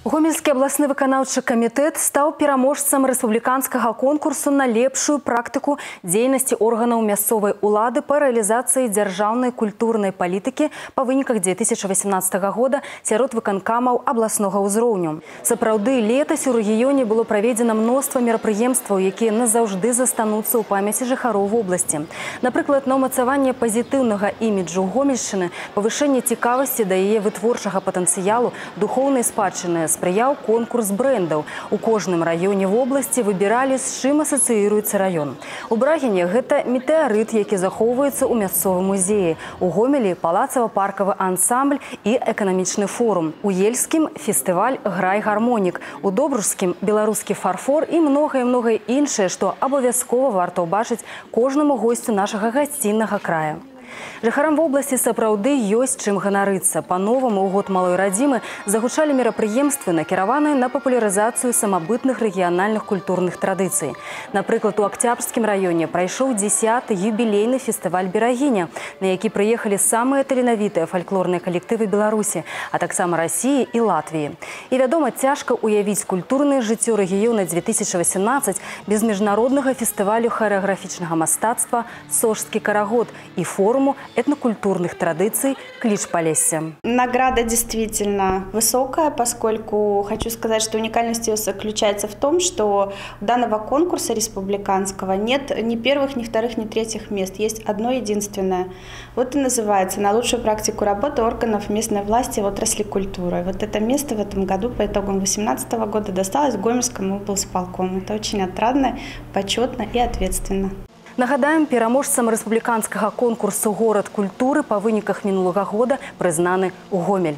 Гомельскі абласны выканаўчы камітэт стаў пераможцам рэспубліканскага конкурсу на лепшую практыку дзейнасці органаў мясцовай улады па рэалізацыі дзяржаўнай культурнай палітыкі па выніках 2018 года сярод выканкамаў абласнога ўзроўню. Сапраўды летась у рэгіёне было праведзена мноства мерапрыемстваў, якія назаўжды застануцца ў памяці жыхароў вобласці. Напрыклад, на ўмацаванне пазітыўнага іміджу гомельшчыны, павышэнне цікавасці да яе вытворчага патэнцыялу, духоўнай спадчыны спрыяў конкурс брэндаў. У кожным раёне вобласці выбіралі, з чым асацыіруецца раён. У брагіне гэта метэарыт, які захоўваецца ў мясцовым музеі. У гомелі палацава-паркавы ансамбль і эканамічны форум. У ельскім фестываль грай гармонік. У добружскім беларускі фарфор і многае многае іншае, што абавязкова варта ўбачыць кожнаму госцю нашага гасціннага края. Жыхарам вобласці сапраўды ёсць чым ганарыцца. Па-новаму ў год малой радзімы загучалі мерапрыемствы, накіраваныя на папулярызацыю самабытных рэгіянальных культурных традыцый. Напрыклад, у акцябрскім раёне прайшоў 10 юбілейны фестываль берагіня, на які прыехалі самыя таленавітыя фальклорныя калектывы Беларусі, а таксама рассіі і Латвіі. І вядома, цяжка ўявіць культурнае жыццё рэгіёна 2018 без міжнароднага фестывалю харэаграфічнага мастацтва сожскі карагод і форум форуму этнокультурных традиций «Клич Полесья». Награда действительно высокая, поскольку хочу сказать, что уникальность ее заключается в том, что у данного конкурса республиканского нет ни первых, ни вторых, ни третьих мест. Есть одно единственное. Вот и называется «На лучшую практику работы органов местной власти в отрасли культуры». Вот это место в этом году по итогам 2018 года досталось Гомельскому облсполкому. Это очень отрадно, почетно и ответственно. Нагадаем, пераможцам рэспубліканскага конкурсу горад культуры па выніках мінулага года прызнаны гомель.